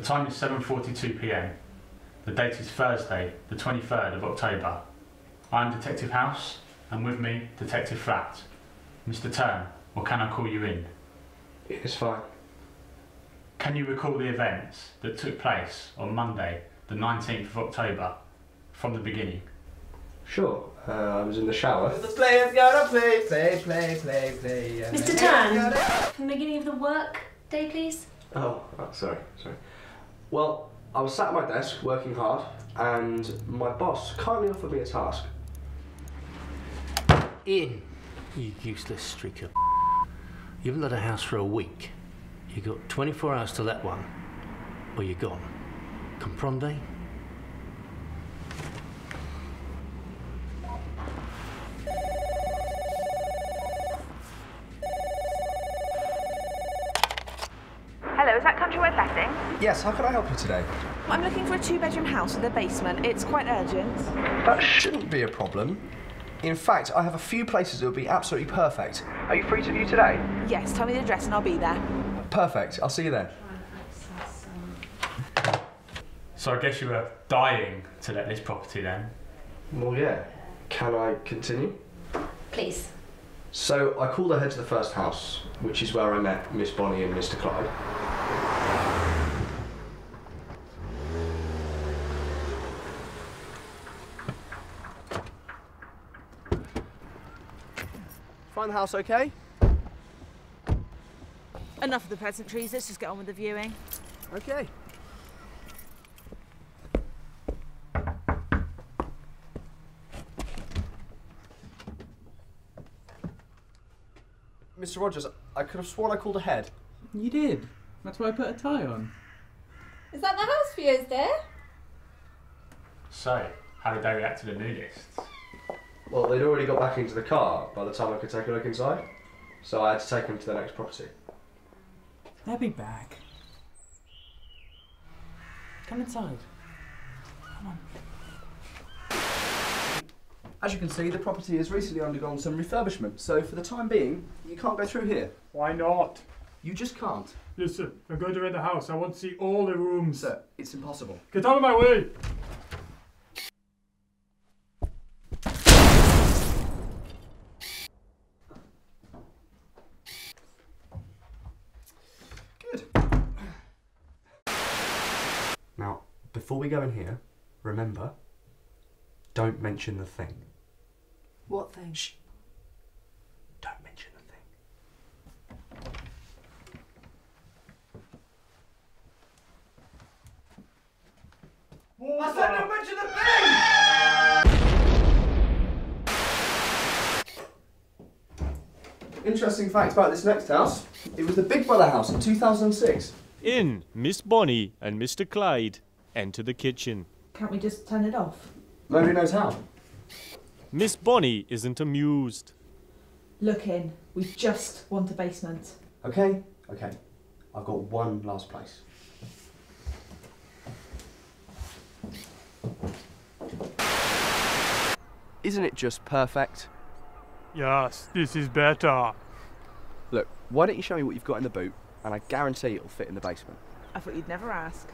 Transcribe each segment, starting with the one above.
time is 7:42 p.m. The date is Thursday, the 23rd of October. I am Detective House, and with me, Detective Flat. Mr. Turn, or can I call you in? It's fine. Can you recall the events that took place on Monday, the 19th of October, from the beginning? Sure. Uh, I was in the shower. The players gotta play, play, play, play, play. Mr. the Tan. gotta- From the beginning of the work day, please. Oh, oh, sorry, sorry. Well, I was sat at my desk working hard, and my boss kindly offered me a task. In, you useless streak of. You haven't let a house for a week. You've got 24 hours to let one, or you're gone. Comprende? Hello, is that Countrywide Letting? Yes, how can I help you today? I'm looking for a two bedroom house with a basement. It's quite urgent. That shouldn't be a problem. In fact, I have a few places that would be absolutely perfect. Are you free to view today? Yes, tell me the address and I'll be there. Perfect. I'll see you then. So I guess you were dying to let this property then. Well, yeah. Can I continue? Please. So I called ahead to the first house, which is where I met Miss Bonnie and Mr. Clyde. Find the house okay? Enough of the pleasantries, let's just get on with the viewing. Okay. Mr. Rogers, I could have sworn I called ahead. You did. That's why I put a tie on. Is that the house for you, dear? So, how did they react to the nudists? Well, they'd already got back into the car by the time I could take a look inside, so I had to take them to the next property. They'll be back. Come inside. Come on. As you can see, the property has recently undergone some refurbishment, so for the time being, you can't go through here. Why not? You just can't. Listen, I'm going to rent the house. I want to see all the rooms. Sir, it's impossible. Get out of my way! Good. Now, before we go in here, remember, don't mention the thing. What thing? Shh. Don't mention the thing. I said don't mention the thing! Interesting fact about this next house. It was the Big Brother house in 2006. In, Miss Bonnie and Mr. Clyde enter the kitchen. Can't we just turn it off? Nobody knows how. Miss Bonnie isn't amused. Look in. We just want a basement. Okay, okay. I've got one last place. Isn't it just perfect? Yes, this is better. Look, why don't you show me what you've got in the boot, and I guarantee it'll fit in the basement. I thought you'd never ask.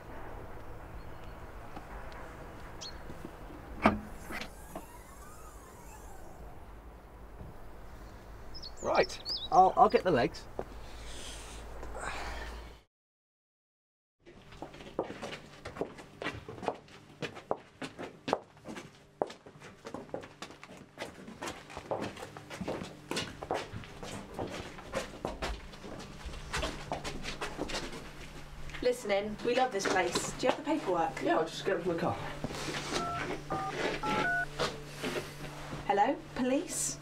Right, I'll, I'll get the legs. Listen in. We love this place. Do you have the paperwork? Yeah, I'll just get it from the car. Hello? Police?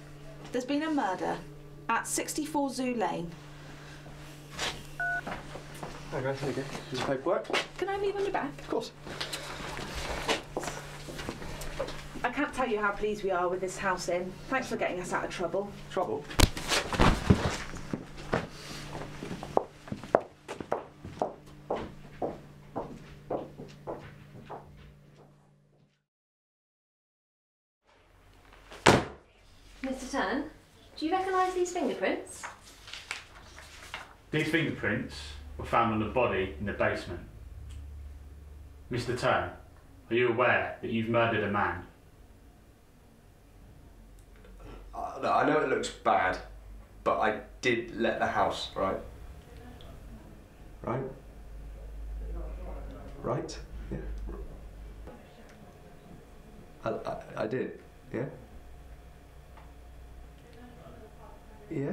There's been a murder at 64 Zoo Lane. Okay, there you go. Here's the paperwork. Can I leave on your back? Of course. I can't tell you how pleased we are with this house in. Thanks for getting us out of trouble. Trouble. Mr. Tan, do you recognise these fingerprints? These fingerprints were found on the body in the basement. Mr. Turn, are you aware that you've murdered a man? Uh, no, I know it looks bad, but I did let the house, right? Right? Right? Yeah. I, I, I did, yeah? Yeah?